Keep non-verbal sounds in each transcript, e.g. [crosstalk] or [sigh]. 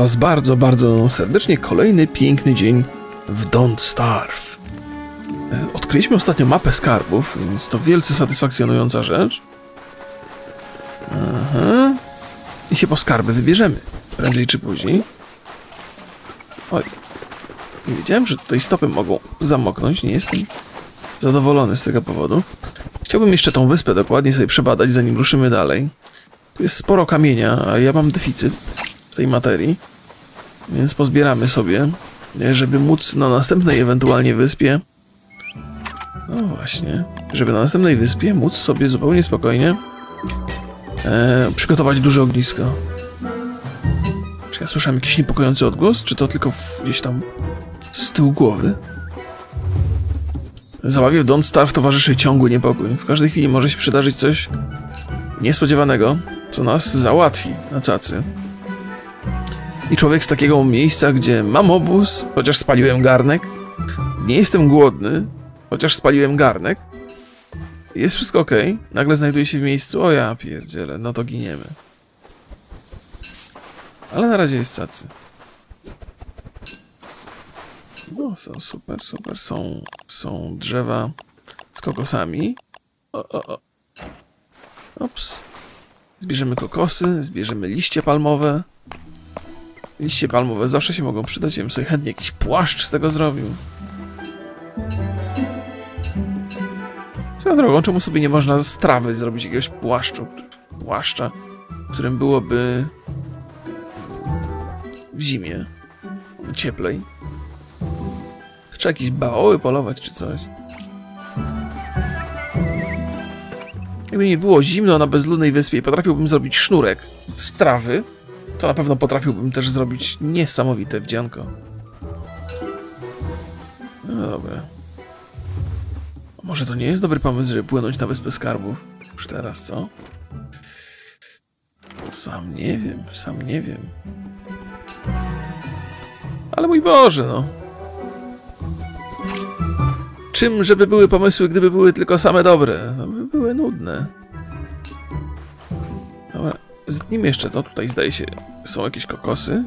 Was bardzo, bardzo serdecznie. Kolejny piękny dzień w Don't Starve. Odkryliśmy ostatnio mapę skarbów, więc to wielce satysfakcjonująca rzecz. Aha. I się po skarby wybierzemy. Prędzej czy później. Oj. Nie wiedziałem, że tutaj stopy mogą zamoknąć. Nie jestem zadowolony z tego powodu. Chciałbym jeszcze tą wyspę dokładnie sobie przebadać, zanim ruszymy dalej. Tu jest sporo kamienia, a ja mam deficyt w tej materii. Więc pozbieramy sobie, żeby móc na następnej ewentualnie wyspie... No właśnie. Żeby na następnej wyspie móc sobie zupełnie spokojnie e, przygotować duże ognisko. Czy ja słyszałem jakiś niepokojący odgłos? Czy to tylko w, gdzieś tam z tyłu głowy? Zabawie w Don't Starve towarzyszy ciągły niepokój. W każdej chwili może się przydarzyć coś niespodziewanego, co nas załatwi na cacy. I człowiek z takiego miejsca, gdzie mam obóz, chociaż spaliłem garnek, nie jestem głodny, chociaż spaliłem garnek, jest wszystko ok, nagle znajduje się w miejscu, o ja pierdzielę, no to giniemy. Ale na razie jest cacy. No, są super, super. Są, są drzewa z kokosami. O, o, o. Ops. Zbierzemy kokosy, zbierzemy liście palmowe. Liście palmowe zawsze się mogą przydać. Ja bym sobie chętnie jakiś płaszcz z tego zrobił. Swoją drogą, czemu sobie nie można z trawy zrobić jakiegoś płaszczu, płaszcza, którym byłoby w zimie cieplej? Trzeba jakieś baoły polować czy coś. Jakby nie było zimno na bezludnej wyspie potrafiłbym zrobić sznurek z trawy, to na pewno potrafiłbym też zrobić niesamowite wdzianko. No dobra. Może to nie jest dobry pomysł, żeby płynąć na Wyspę Skarbów? Już teraz, co? Sam nie wiem, sam nie wiem. Ale mój Boże, no. Czym, żeby były pomysły, gdyby były tylko same dobre? No, by były nudne. Dobra, zetnijmy jeszcze to. Tutaj zdaje się, są jakieś kokosy.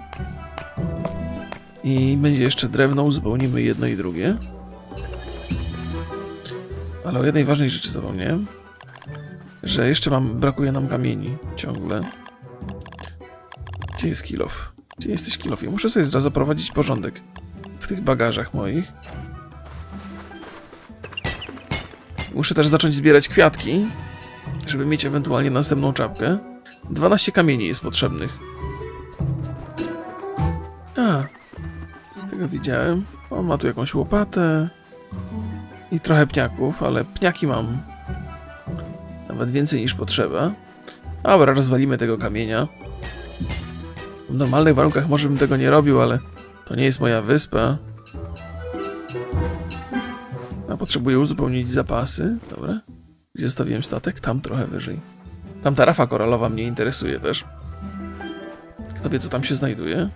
I będzie jeszcze drewno, uzupełnimy jedno i drugie. Ale o jednej ważnej rzeczy zapomniałem. Że jeszcze mam, brakuje nam kamieni ciągle. Gdzie jest kilof? Gdzie jesteś kilof? Ja muszę sobie zrazu prowadzić porządek w tych bagażach moich. Muszę też zacząć zbierać kwiatki, żeby mieć ewentualnie następną czapkę. 12 kamieni jest potrzebnych. A, tego widziałem. On ma tu jakąś łopatę i trochę pniaków, ale pniaki mam nawet więcej niż potrzeba. Dobra, rozwalimy tego kamienia. W normalnych warunkach może bym tego nie robił, ale to nie jest moja wyspa. A potrzebuję uzupełnić zapasy. Dobra. Gdzie zostawiłem statek? Tam trochę wyżej. Tam ta rafa koralowa mnie interesuje też. Kto wie, co tam się znajduje?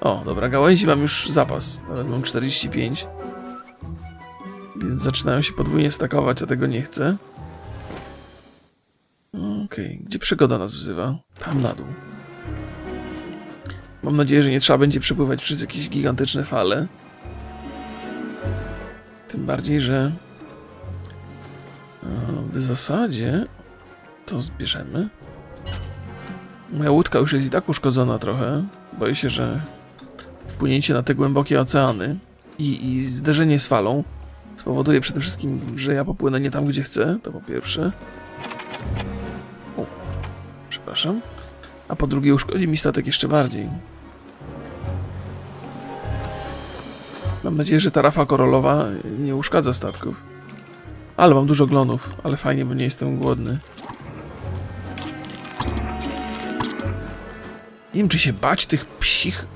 O, dobra, gałęzi mam już zapas. Nawet mam 45. Więc zaczynają się podwójnie stakować, a tego nie chcę. Okej, okay. gdzie przygoda nas wzywa? Tam na dół. Mam nadzieję, że nie trzeba będzie przepływać przez jakieś gigantyczne fale. Tym bardziej, że w zasadzie to zbierzemy. Moja łódka już jest i tak uszkodzona trochę. Boję się, że wpłynięcie na te głębokie oceany i, i zderzenie z falą spowoduje przede wszystkim, że ja popłynę nie tam, gdzie chcę, to po pierwsze. O, przepraszam. A po drugie uszkodzi mi statek jeszcze bardziej. Mam nadzieję, że ta rafa korolowa nie uszkadza statków. Ale mam dużo glonów, ale fajnie, bo nie jestem głodny. Nie wiem, czy się bać tych psich...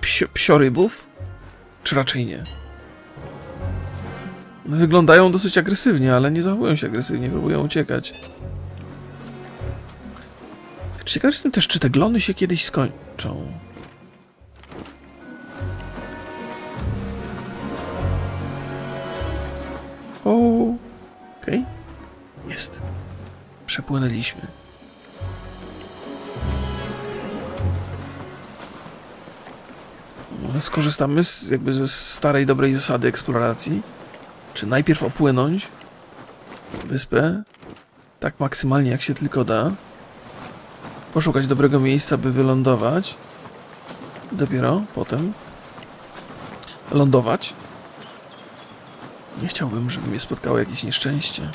Psio, psiorybów? Czy raczej nie? Wyglądają dosyć agresywnie, ale nie zachowują się agresywnie, próbują uciekać. Ciekaw jestem też, czy te glony się kiedyś skończą. O, okej. Okay. Jest. Przepłynęliśmy. Skorzystamy z, jakby ze starej, dobrej zasady eksploracji. Czy najpierw opłynąć wyspę, tak maksymalnie jak się tylko da. Poszukać dobrego miejsca, by wylądować. Dopiero potem lądować. Nie chciałbym, żeby mnie spotkało jakieś nieszczęście.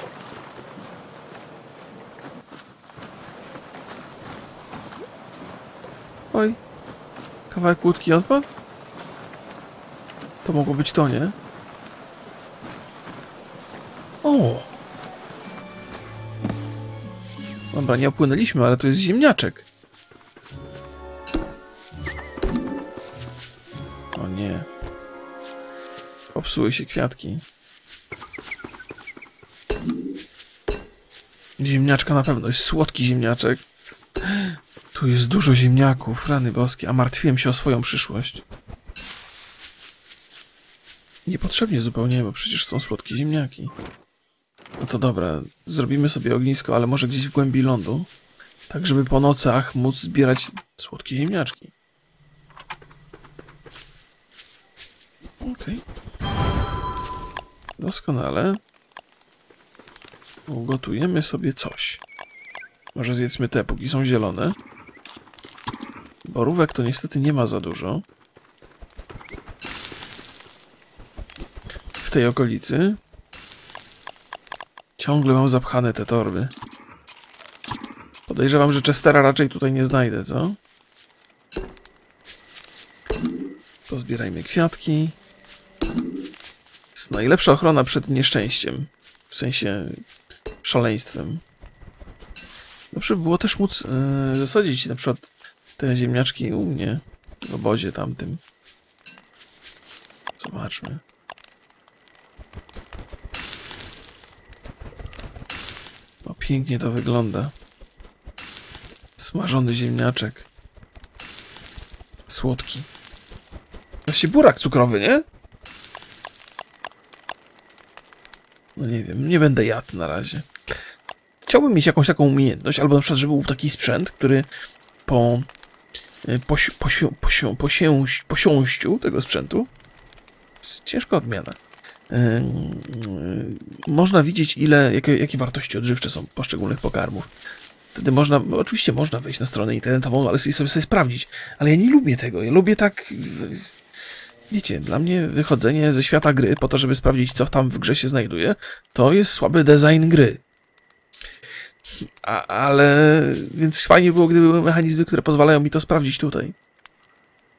Oj, kawałek łódki odpadł? To mogło być to, nie? O! Dobra, nie opłynęliśmy, ale tu jest ziemniaczek. O nie. Popsuły się kwiatki. Ziemniaczka na pewno jest słodki ziemniaczek. Tu jest dużo ziemniaków, rany boskie, a martwiłem się o swoją przyszłość. Niepotrzebnie zupełnie, bo przecież są słodkie ziemniaki. No to dobra, zrobimy sobie ognisko, ale może gdzieś w głębi lądu, tak żeby po nocach móc zbierać słodkie ziemniaczki. Okej. Doskonale. Ugotujemy sobie coś. Może zjedzmy te, póki są zielone. Borówek to niestety nie ma za dużo. Tej okolicy. Ciągle mam zapchane te torby. Podejrzewam, że Chestera raczej tutaj nie znajdę, co? Pozbierajmy kwiatki. Jest najlepsza ochrona przed nieszczęściem. W sensie szaleństwem. Dobrze by było też móc yy, zasadzić na przykład te ziemniaczki u mnie w obozie tamtym. Zobaczmy. Pięknie to wygląda. Smażony ziemniaczek. Słodki. Właściwie burak cukrowy, nie? No nie wiem, nie będę jadł na razie. Chciałbym mieć jakąś taką umiejętność, albo na przykład, żeby był taki sprzęt, który po y, posi, posi, posi, posiąściu tego sprzętu ciężka odmiana. Można widzieć, ile, jakie, jakie wartości odżywcze są poszczególnych pokarmów. Wtedy można, oczywiście można wejść na stronę internetową, ale sobie, sobie sprawdzić. Ale ja nie lubię tego. Ja lubię tak. Wiecie, dla mnie wychodzenie ze świata gry po to, żeby sprawdzić, co tam w grze się znajduje, to jest słaby design gry. A, ale więc fajnie było, gdyby były mechanizmy, które pozwalają mi to sprawdzić tutaj.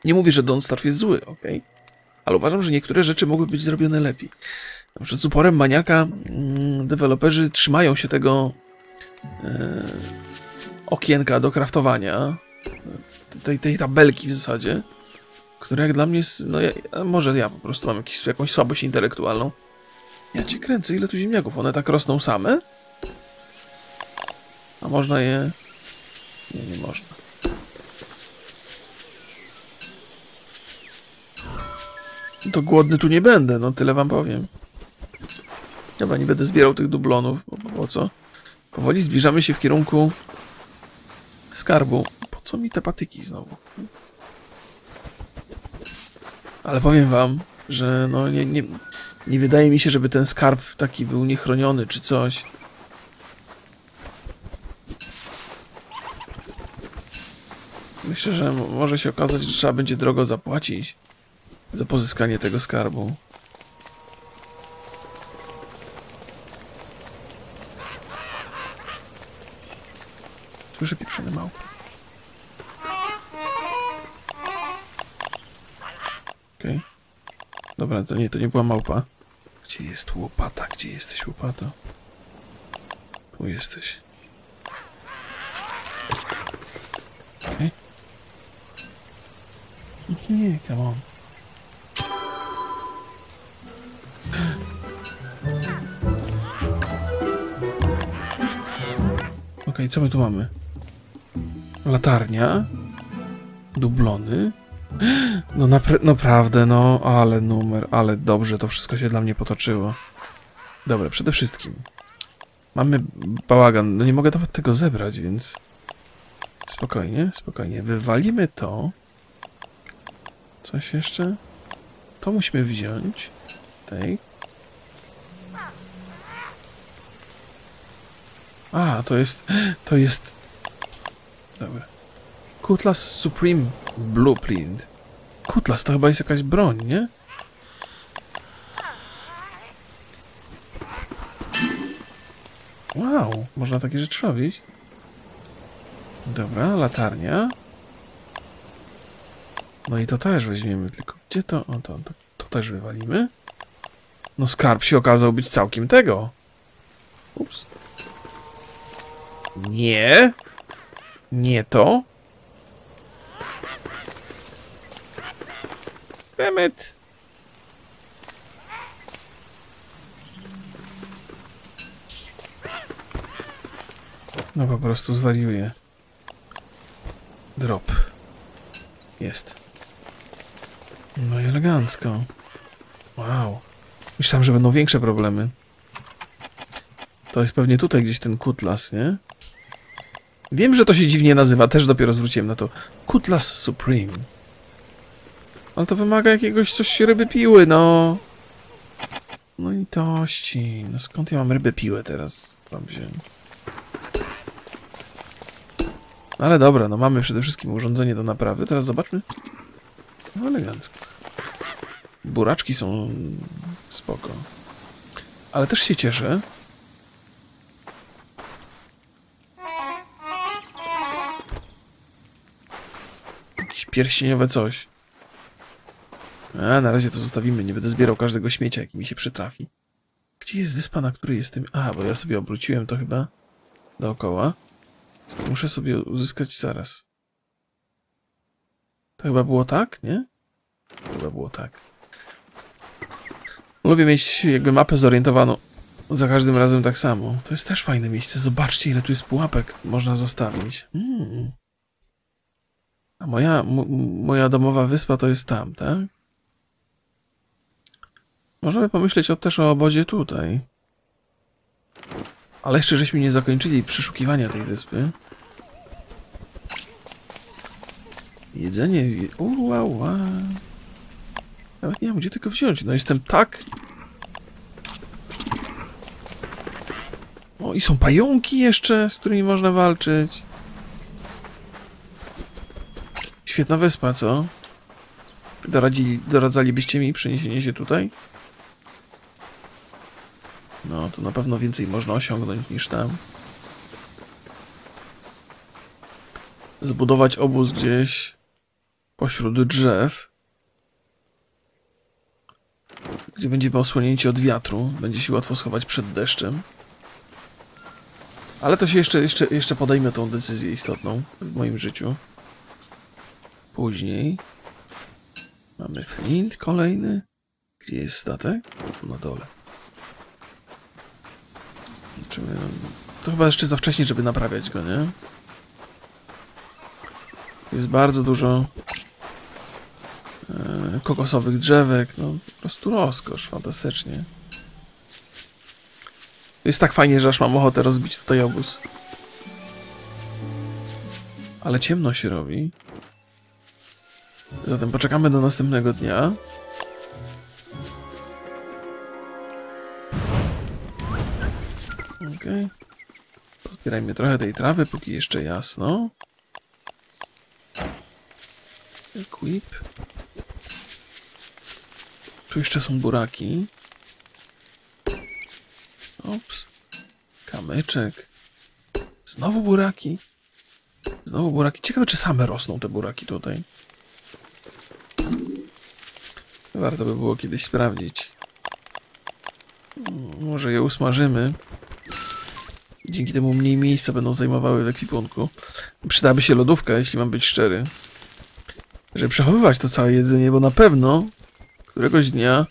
Nie mówię, że Don't Starve jest zły, ok? Ale uważam, że niektóre rzeczy mogły być zrobione lepiej. Na przykład z uporem maniaka mm, deweloperzy trzymają się tego e, okienka do kraftowania, tej, tej tabelki w zasadzie, która jak dla mnie jest, no ja, może ja po prostu mam jakiś, jakąś słabość intelektualną. Ja cię kręcę, ile tu ziemniaków, one tak rosną same? A można je... Nie, nie można. To głodny tu nie będę, no tyle wam powiem. Dobra, nie będę zbierał tych dublonów, bo po co? Powoli zbliżamy się w kierunku skarbu. Po co mi te patyki znowu? Ale powiem wam, że no nie, nie, nie wydaje mi się, żeby ten skarb taki był niechroniony czy coś. Myślę, że może się okazać, że trzeba będzie drogo zapłacić za pozyskanie tego skarbu. Słyszę pieprzony małpy. Okej. Okay. Dobra, to nie, to nie była małpa. Gdzie jest łopata? Gdzie jesteś, łopato? Tu jesteś. Okej. Okay. Nie, come on. Ok, co my tu mamy? Latarnia. Dublony. No napra naprawdę, no, ale numer, ale dobrze to wszystko się dla mnie potoczyło. Dobra, przede wszystkim. Mamy bałagan, no nie mogę nawet tego zebrać, więc... Spokojnie, spokojnie. Wywalimy to. Coś jeszcze? To musimy wziąć. Tej. A, to jest... To jest... Dobra. Cutlass Supreme Blueprint. Cutlass to chyba jest jakaś broń, nie? Wow, można takie rzeczy robić. Dobra, latarnia. No i to też weźmiemy, tylko gdzie to? O, to, to, to też wywalimy. No skarb się okazał być całkiem tego. Ups. Nie. Nie to. Demet. No po prostu zwariuję. Drop. Jest. No i elegancko. Wow. Myślałem, że będą większe problemy. To jest pewnie tutaj gdzieś ten kutlas, nie? Wiem, że to się dziwnie nazywa, też dopiero zwróciłem na to. Kutlas Supreme. Ale to wymaga jakiegoś coś ryby piły, no. No i tości. No skąd ja mam ryby piłę teraz? Mam. Ale dobra, no mamy przede wszystkim urządzenie do naprawy. Teraz zobaczmy. No elegancko. Buraczki są spoko. Ale też się cieszę. Jakieś pierścieniowe coś. A, na razie to zostawimy. Nie będę zbierał każdego śmiecia, jaki mi się przytrafi. Gdzie jest wyspa, na której jestem? A, bo ja sobie obróciłem to chyba dookoła. Muszę sobie uzyskać zaraz. To chyba było tak, nie? Chyba było tak. Lubię mieć jakby mapę zorientowaną za każdym razem tak samo. To jest też fajne miejsce. Zobaczcie, ile tu jest pułapek można zostawić. Mm. A moja, moja domowa wyspa to jest tam, tak? Możemy pomyśleć o, też o obozie tutaj. Ale jeszcze żeśmy nie zakończyli przeszukiwania tej wyspy. Jedzenie... Ua, ua. Nawet nie wiem, gdzie tego wziąć. No jestem tak... O, i są pająki jeszcze, z którymi można walczyć. Świetna wyspa, co? Doradzi, doradzalibyście mi przeniesienie się tutaj? No, tu na pewno więcej można osiągnąć niż tam. Zbudować obóz gdzieś pośród drzew, gdzie będziemy osłonięci od wiatru. Będzie się łatwo schować przed deszczem. Ale to się jeszcze, jeszcze, jeszcze podejmę tą decyzję istotną w moim życiu. Później mamy flint kolejny. Gdzie jest statek? Na dole. To chyba jeszcze za wcześnie, żeby naprawiać go, nie? Jest bardzo dużo kokosowych drzewek. No, po prostu rozkosz, fantastycznie. Jest tak fajnie, że aż mam ochotę rozbić tutaj obóz. Ale ciemno się robi. Zatem poczekamy do następnego dnia. Okej. Pozbierajmy trochę tej trawy, póki jeszcze jasno. Equip. Tu jeszcze są buraki. Ops. Kamyczek. Znowu buraki. Znowu buraki. Ciekawe, czy same rosną te buraki tutaj. Warto by było kiedyś sprawdzić. Może je usmażymy. Dzięki temu mniej miejsca będą zajmowały w ekwipunku. Przydałaby się lodówka, jeśli mam być szczery. Żeby przechowywać to całe jedzenie, bo na pewno któregoś dnia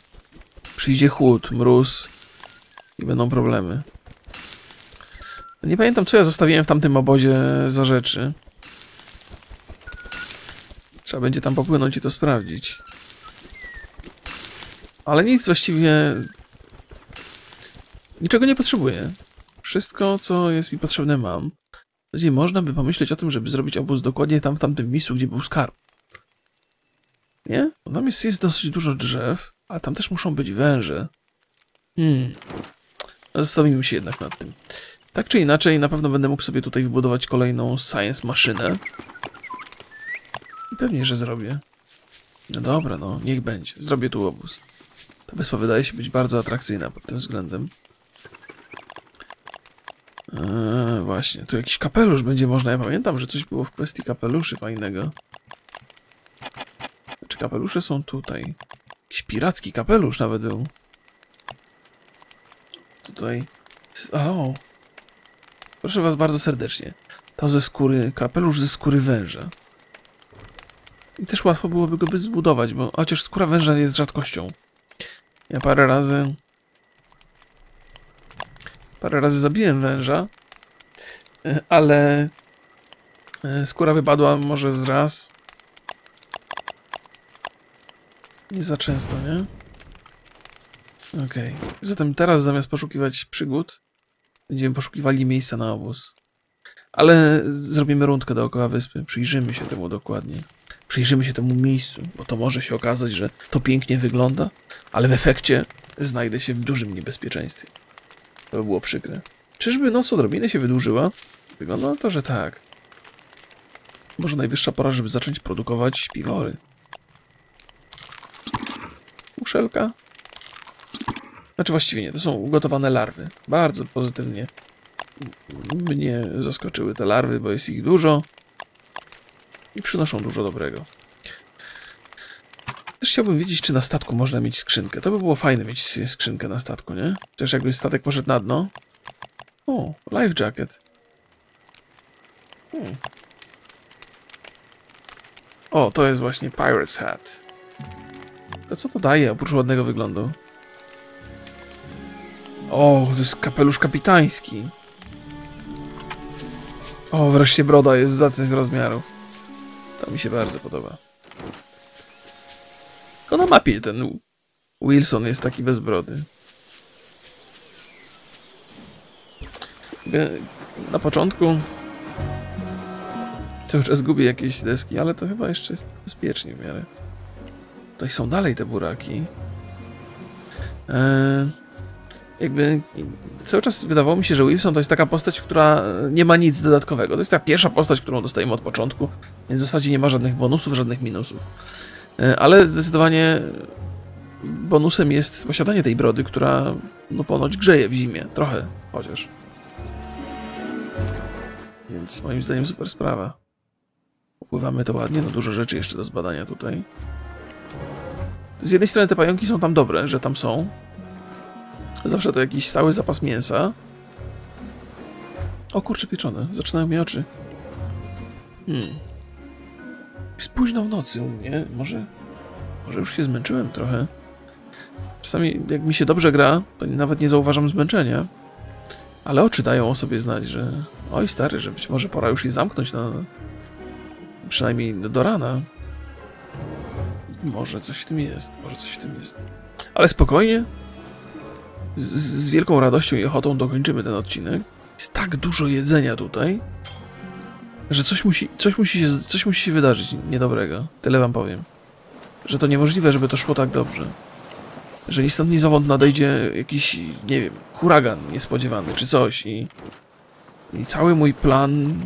przyjdzie chłód, mróz i będą problemy. Nie pamiętam, co ja zostawiłem w tamtym obozie za rzeczy. Trzeba będzie tam popłynąć i to sprawdzić. Ale nic właściwie... Niczego nie potrzebuję. Wszystko, co jest mi potrzebne, mam. W zasadzie można by pomyśleć o tym, żeby zrobić obóz dokładnie tam, w tamtym miejscu, gdzie był skarb. Nie? Tam jest, dosyć dużo drzew, ale tam też muszą być węże. Hmm. Zastanowimy się jednak nad tym. Tak czy inaczej, na pewno będę mógł sobie tutaj wybudować kolejną science maszynę. I pewnie, że zrobię. No dobra, no, niech będzie. Zrobię tu obóz. Ta wyspa wydaje się być bardzo atrakcyjna pod tym względem. Eee, właśnie, tu jakiś kapelusz będzie można. Ja pamiętam, że coś było w kwestii kapeluszy fajnego. Czy kapelusze są tutaj? Jakiś piracki kapelusz nawet był. Tutaj. O! Proszę was bardzo serdecznie. To ze skóry, kapelusz ze skóry węża. I też łatwo byłoby go by zbudować, bo chociaż skóra węża jest rzadkością. Ja parę razy... Parę razy zabiłem węża, e, ale e, skóra wypadła może z raz. Nie za często, nie? Okej. Zatem teraz zamiast poszukiwać przygód, będziemy poszukiwali miejsca na obóz. Ale zrobimy rundkę dookoła wyspy. Przyjrzymy się temu dokładnie. Przyjrzymy się temu miejscu, bo to może się okazać, że to pięknie wygląda, ale w efekcie znajdę się w dużym niebezpieczeństwie. To by było przykre. Czyżby noc odrobinę się wydłużyła? Wygląda na to, że tak. Może najwyższa pora, żeby zacząć produkować śpiwory. Muszelka? Znaczy właściwie nie, to są ugotowane larwy. Bardzo pozytywnie mnie zaskoczyły te larwy, bo jest ich dużo i przynoszą dużo dobrego. Też chciałbym wiedzieć, czy na statku można mieć skrzynkę. To by było fajne mieć skrzynkę na statku, nie? Chociaż jakby statek poszedł na dno. O, life jacket. Hmm. O, to jest właśnie Pirate's Hat. To co to daje oprócz ładnego wyglądu? O, to jest kapelusz kapitański. O, wreszcie broda jest zacnych rozmiarów. To mi się bardzo podoba. Tylko na mapie ten Wilson jest taki bez brody. Na początku cały czas gubię jakieś deski, ale to chyba jeszcze jest bezpiecznie w miarę. Tutaj są dalej te buraki. Eee, jakby cały czas wydawało mi się, że Wilson to jest taka postać, która nie ma nic dodatkowego. To jest ta pierwsza postać, którą dostajemy od początku, więc w zasadzie nie ma żadnych bonusów, żadnych minusów. E, ale zdecydowanie bonusem jest posiadanie tej brody, która no ponoć grzeje w zimie. Trochę chociaż. Więc moim zdaniem super sprawa. Upływamy to ładnie, no dużo rzeczy jeszcze do zbadania tutaj. Z jednej strony te pająki są tam dobre, że tam są, Zawsze to jakiś stały zapas mięsa. O kurczę pieczone, zaczynają mi oczy. Hmm. Jest późno w nocy u mnie, może... Może już się zmęczyłem trochę. Czasami jak mi się dobrze gra, to nawet nie zauważam zmęczenia. Ale oczy dają o sobie znać, że... Oj stary, że być może pora już je zamknąć na... Przynajmniej do rana. Może coś w tym jest, może coś w tym jest. Ale spokojnie, z, z wielką radością i ochotą dokończymy ten odcinek. Jest tak dużo jedzenia tutaj, że coś musi, coś musi, się, coś musi się wydarzyć niedobrego. Tyle wam powiem. Że to niemożliwe, żeby to szło tak dobrze. Że ni stąd ni zowąd nadejdzie jakiś, nie wiem, huragan niespodziewany czy coś i, i cały mój plan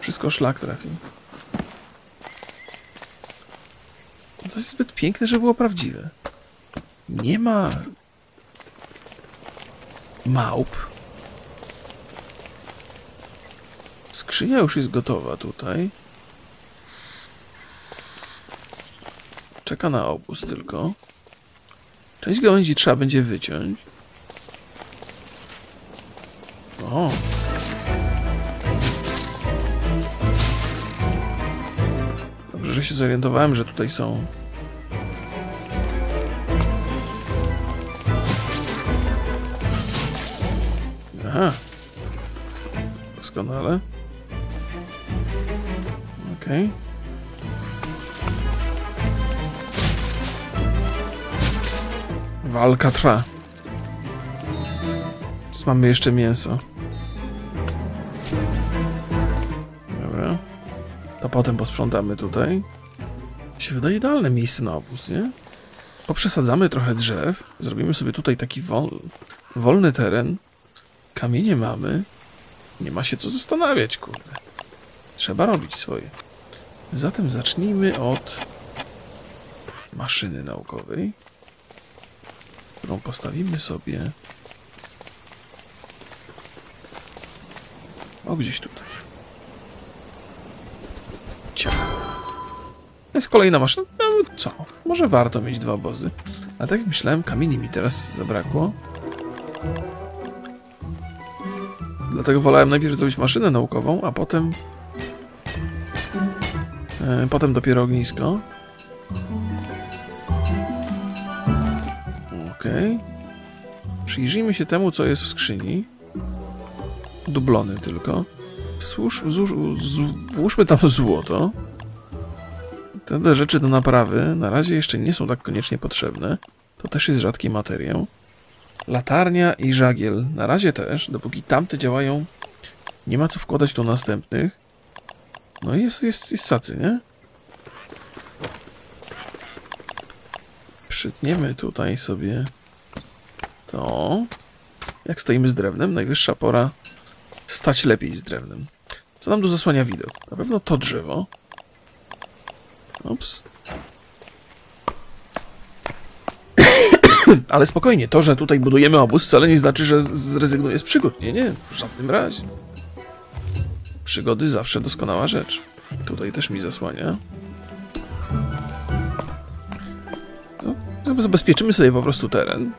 wszystko szlak trafi. To jest zbyt piękne, żeby było prawdziwe. Nie ma małp. Skrzynia już jest gotowa tutaj. Czeka na obóz tylko. Część gałęzi trzeba będzie wyciąć. O. Dobrze, że się zorientowałem, że tutaj są Doskonale. Okej. Okay. Walka trwa. Więc mamy jeszcze mięso. Dobra. To potem posprzątamy tutaj. się wydaje idealne miejsce na obóz, nie? Poprzesadzamy trochę drzew, zrobimy sobie tutaj taki wol, wolny teren. Kamienie mamy. Nie ma się co zastanawiać, kurde. Trzeba robić swoje. Zatem zacznijmy od maszyny naukowej, którą postawimy sobie o gdzieś tutaj. Ciach. Jest kolejna maszyna. No co? Może warto mieć dwa obozy. Ale tak myślałem, kamieni mi teraz zabrakło. Dlatego wolałem najpierw zrobić maszynę naukową, a potem... E, potem dopiero ognisko. Okej. Przyjrzyjmy się temu, co jest w skrzyni. Dublony tylko. Służ, złóż, włóżmy tam [laughs] złoto. Te rzeczy do naprawy na razie jeszcze nie są tak koniecznie potrzebne. To też jest rzadki materiał. Latarnia i żagiel na razie też, dopóki tamte działają, nie ma co wkładać do następnych. No i jest, jest, jest sacy, nie? Przytniemy tutaj sobie to. Jak stoimy z drewnem, najwyższa pora stać lepiej z drewnem. Co nam tu zasłania widok? Na pewno to drzewo. Ups. Ale spokojnie, to, że tutaj budujemy obóz wcale nie znaczy, że zrezygnuję z przygód. Nie, nie, w żadnym razie. Przygody zawsze doskonała rzecz. Tutaj też mi zasłania. To zabezpieczymy sobie po prostu teren.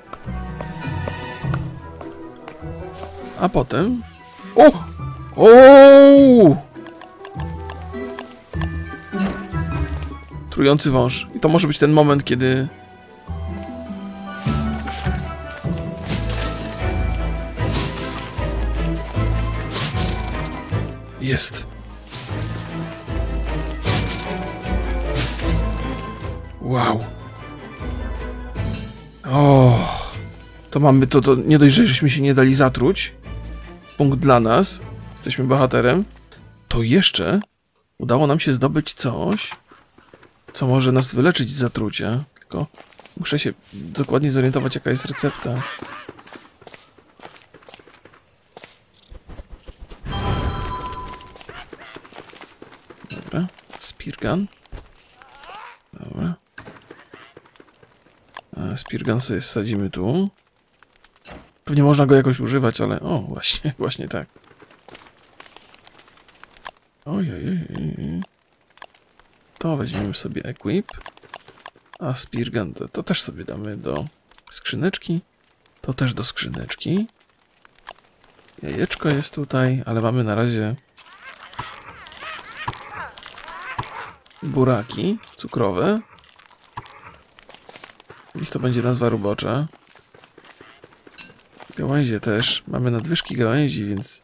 A potem... O! O! Trujący wąż. I to może być ten moment, kiedy... Jest. Wow. O, to mamy to, to nie dość, że żeśmy się nie dali zatruć. Punkt dla nas. Jesteśmy bohaterem. To jeszcze udało nam się zdobyć coś, co może nas wyleczyć z zatrucia. Tylko muszę się dokładnie zorientować, jaka jest recepta. Spirgan. Dobra. A, Spirgan sobie sadzimy tu. Pewnie można go jakoś używać, ale... O, właśnie, [laughs] właśnie tak. Ojej. To weźmiemy sobie equip. A Spirgan to, to też sobie damy do skrzyneczki. To też do skrzyneczki. Jajeczko jest tutaj, ale mamy na razie buraki cukrowe. Niech to będzie nazwa robocza. Gałęzie też. Mamy nadwyżki gałęzi, więc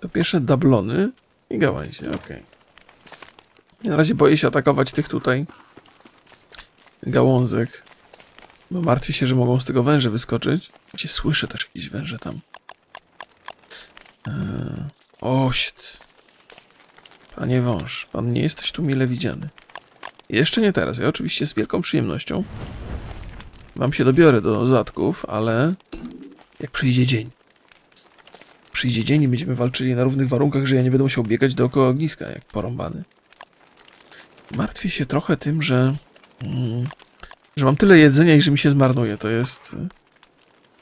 to pierwsze dablony i gałęzie, okej. Na razie boję się atakować tych tutaj gałązek, bo martwię się, że mogą z tego węże wyskoczyć. Gdzie słyszę też jakieś węże tam. Eee, ośt. Panie wąż, pan nie jesteś tu mile widziany. Jeszcze nie teraz. Ja oczywiście z wielką przyjemnością wam się dobiorę do zatków, ale jak przyjdzie dzień. Przyjdzie dzień i będziemy walczyli na równych warunkach, że ja nie będę musiał biegać dookoła ogniska jak porąbany. Martwię się trochę tym, że mm, że mam tyle jedzenia i że mi się zmarnuje. To jest y,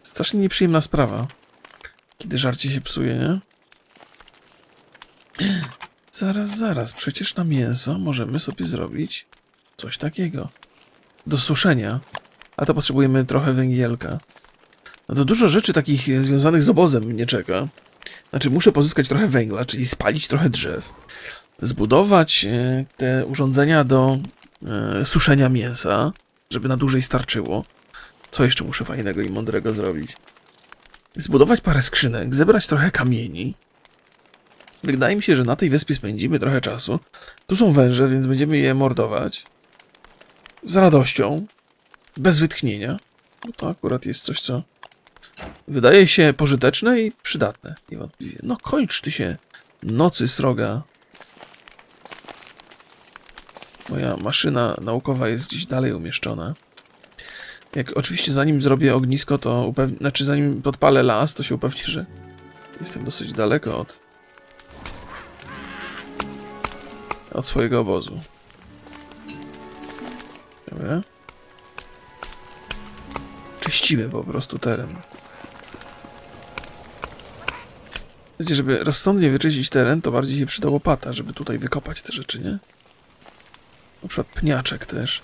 strasznie nieprzyjemna sprawa. Kiedy żarcie się psuje, nie? Zaraz, zaraz. Przecież na mięso możemy sobie zrobić coś takiego. Do suszenia. A to potrzebujemy trochę węgielka. No to dużo rzeczy takich e, związanych z obozem mnie czeka. Znaczy, muszę pozyskać trochę węgla, czyli spalić trochę drzew. Zbudować e, te urządzenia do e, suszenia mięsa, żeby na dłużej starczyło. Co jeszcze muszę fajnego i mądrego zrobić? Zbudować parę skrzynek, zebrać trochę kamieni. Wydaje mi się, że na tej wyspie spędzimy trochę czasu. Tu są węże, więc będziemy je mordować. Z radością. Bez wytchnienia. No to akurat jest coś, co wydaje się pożyteczne i przydatne. Niewątpliwie. No kończ ty się, nocy sroga. Moja maszyna naukowa jest gdzieś dalej umieszczona. Jak oczywiście zanim zrobię ognisko, to upewni... Znaczy zanim podpalę las, to się upewnię, że jestem dosyć daleko od... Od swojego obozu. Dobra. Czyścimy po prostu teren. Wiecie, żeby rozsądnie wyczyścić teren, to bardziej się przyda łopata, żeby tutaj wykopać te rzeczy, nie? Na przykład pniaczek też.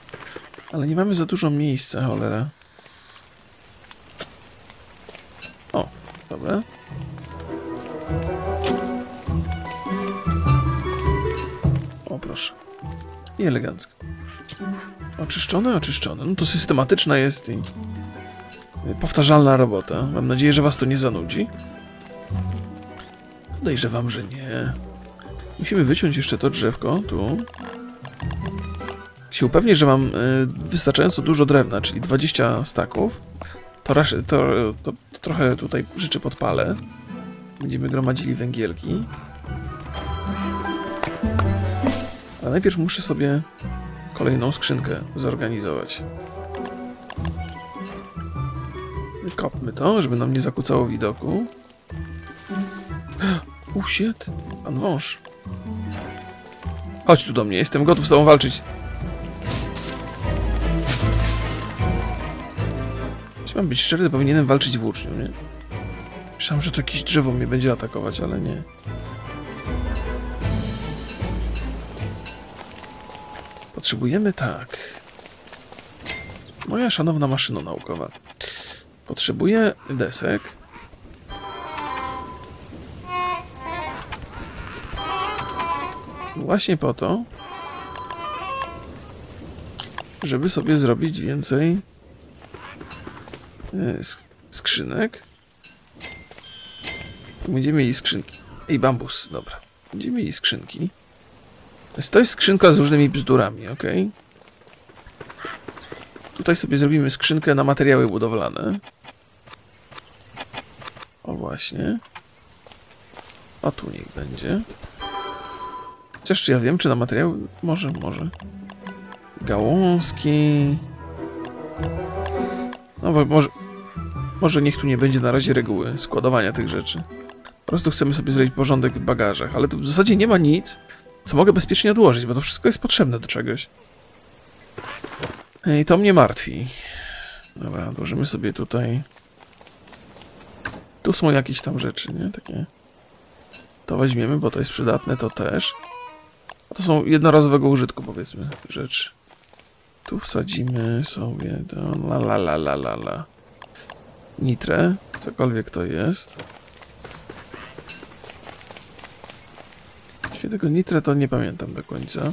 Ale nie mamy za dużo miejsca, cholera. O, dobra. I elegancko. Oczyszczone, oczyszczone. No to systematyczna jest i powtarzalna robota. Mam nadzieję, że was to nie zanudzi. Podejrzewam, że nie. Musimy wyciąć jeszcze to drzewko, tu. Się upewnię, że mam y, wystarczająco dużo drewna, czyli 20 staków, to, to, to, to trochę tutaj rzeczy podpalę. Będziemy gromadzili węgielki. Ale najpierw muszę sobie kolejną skrzynkę zorganizować. Kopmy to, żeby nam nie zakłócało widoku. [gasps] Shit, pan wąż. Chodź tu do mnie, jestem gotów z tobą walczyć. Jeśli mam być szczery, to powinienem walczyć włócznią, nie? Myślałem, że to jakieś drzewo mnie będzie atakować, ale nie. Potrzebujemy tak. Moja szanowna maszyno naukowa. Potrzebuję desek. Właśnie po to, żeby sobie zrobić więcej e, sk- skrzynek. Będziemy mieli skrzynki. Ej, bambus, dobra. Będziemy mieli skrzynki. To jest, skrzynka z różnymi bzdurami, ok? Tutaj sobie zrobimy skrzynkę na materiały budowlane. O właśnie. O tu niech będzie. Chociaż czy ja wiem, czy na materiały... Może, może. Gałązki... No może... Może niech tu nie będzie na razie reguły składowania tych rzeczy. Po prostu chcemy sobie zrobić porządek w bagażach, ale tu w zasadzie nie ma nic, co mogę bezpiecznie odłożyć, bo to wszystko jest potrzebne do czegoś. I to mnie martwi. Dobra, odłożymy sobie tutaj... Tu są jakieś tam rzeczy, nie? Takie... To weźmiemy, bo to jest przydatne, to też. A to są jednorazowego użytku, powiedzmy, rzeczy. Tu wsadzimy sobie to... La la la la la la. Nitrę, cokolwiek to jest. Jeśli tego nitrę, to nie pamiętam do końca.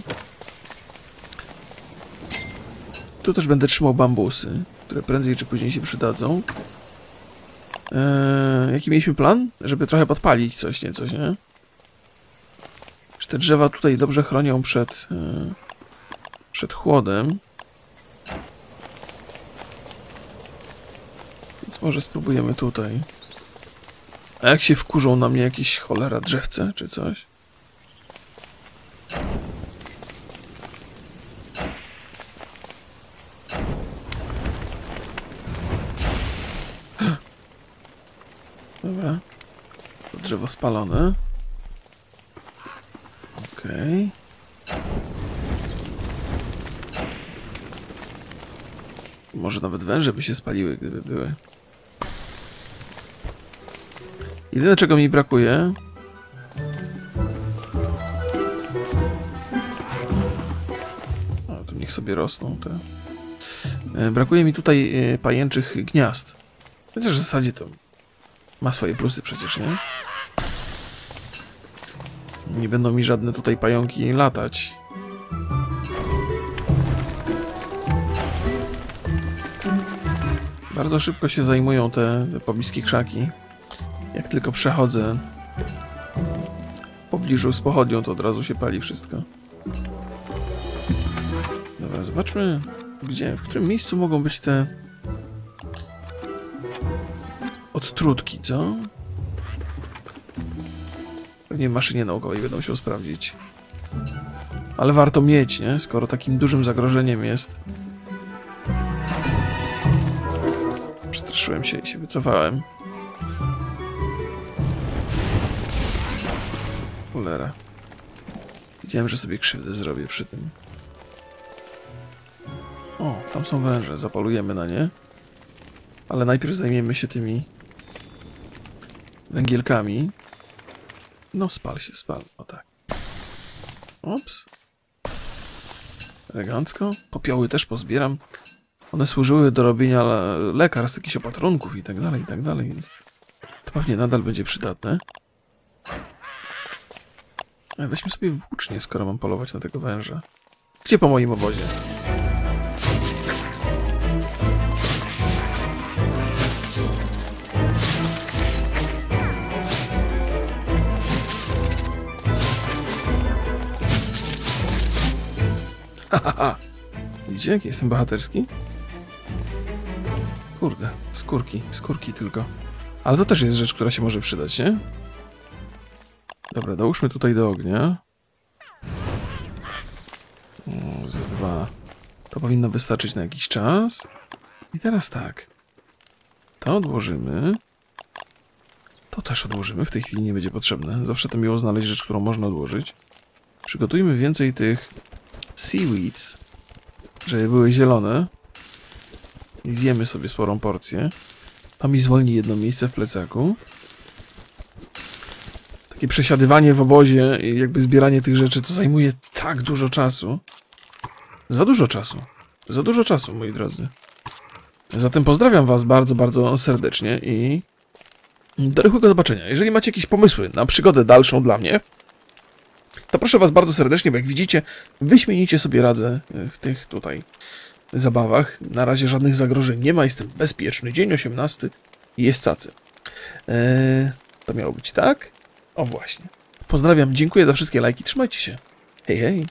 Tu też będę trzymał bambusy, które prędzej czy później się przydadzą. Eee, jaki mieliśmy plan? Żeby trochę podpalić coś, nie coś, nie? Czy te drzewa tutaj dobrze chronią przed, e, przed chłodem. Więc może spróbujemy tutaj. A jak się wkurzą na mnie jakieś cholera drzewce, czy coś? Dobra. To drzewo spalone. Okej. Może nawet węże by się spaliły, gdyby były. Jedyne czego mi brakuje... A, tu niech sobie rosną te... E, Brakuje mi tutaj e, pajęczych gniazd. Chociaż w zasadzie to ma swoje plusy przecież, nie? Nie będą mi żadne tutaj pająki latać. Bardzo szybko się zajmują te, te pobliskie krzaki. Jak tylko przechodzę w pobliżu z pochodnią, to od razu się pali wszystko. Dobra, zobaczmy, gdzie, w którym miejscu mogą być te odtrutki, co? Pewnie w maszynie naukowej będą się sprawdzić. Ale warto mieć, nie? Skoro takim dużym zagrożeniem jest. Przestraszyłem się i się wycofałem. Cholera. Wiedziałem, że sobie krzywdę zrobię przy tym. O, tam są węże. Zapolujemy na nie. Ale najpierw zajmiemy się tymi węgielkami. No, spal się, spal. O tak. Ops. Elegancko. Popioły też pozbieram. One służyły do robienia le lekarstw, jakichś opatrunków i tak dalej, i tak dalej, więc to pewnie nadal będzie przydatne. Ale weźmy sobie włócznie, skoro mam polować na tego węża. Gdzie po moim obozie? Widzicie, jaki jestem bohaterski? Kurde, skórki, skórki tylko. Ale to też jest rzecz, która się może przydać, nie? Dobra, dołóżmy tutaj do ognia. O, ze dwa. To powinno wystarczyć na jakiś czas. I teraz tak. To odłożymy. To też odłożymy. W tej chwili nie będzie potrzebne. Zawsze to miło znaleźć rzecz, którą można odłożyć. Przygotujmy więcej tych seaweeds, żeby były zielone. I zjemy sobie sporą porcję. To mi zwolni jedno miejsce w plecaku. Takie przesiadywanie w obozie i jakby zbieranie tych rzeczy to zajmuje tak dużo czasu. Za dużo czasu. Za dużo czasu, moi drodzy. Zatem pozdrawiam Was bardzo, bardzo serdecznie i do rychłego zobaczenia. Jeżeli macie jakieś pomysły na przygodę dalszą dla mnie, to proszę Was bardzo serdecznie, bo jak widzicie, wyśmienicie sobie radzę w tych tutaj zabawach. Na razie żadnych zagrożeń nie ma, jestem bezpieczny. Dzień 18 i jest cacy. Eee, to miało być tak? O właśnie. Pozdrawiam, dziękuję za wszystkie lajki, trzymajcie się. Hej, hej.